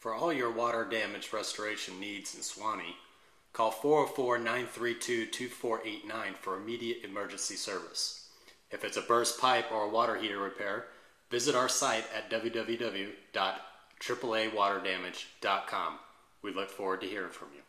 For all your water damage restoration needs in Suwanee, call 404 932 2489 for immediate emergency service. If it's a burst pipe or a water heater repair, visit our site at www.aaaawaterdamage.com. We look forward to hearing from you.